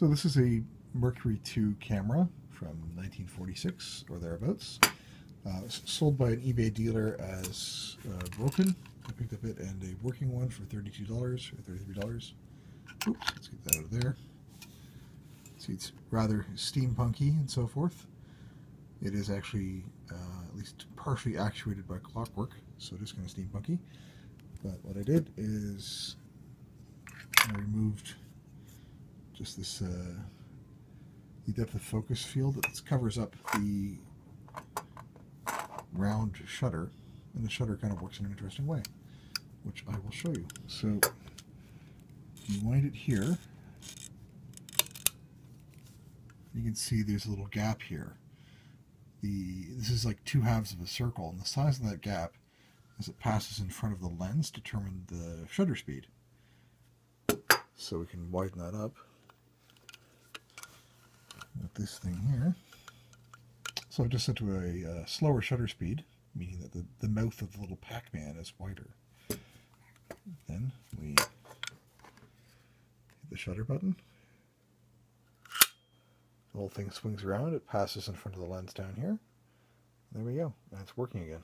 So this is a Mercury 2 camera from 1946 or thereabouts. Uh, sold by an eBay dealer as uh, broken. I picked up it and a working one for $32 or $33. Oops, let's get that out of there. See, it's rather steampunky and so forth. It is actually uh, at least partially actuated by clockwork, so it is kind of steampunky. But what I did is I removed just this uh, the depth of focus field that covers up the round shutter, and the shutter kind of works in an interesting way, which I will show you. So you wind it here. You can see there's a little gap here. The this is like two halves of a circle, and the size of that gap as it passes in front of the lens determine the shutter speed. So we can widen that up this thing here. So I've just set to a uh, slower shutter speed, meaning that the, the mouth of the little Pac-Man is wider. Then we hit the shutter button. The whole thing swings around, it passes in front of the lens down here. There we go, and it's working again.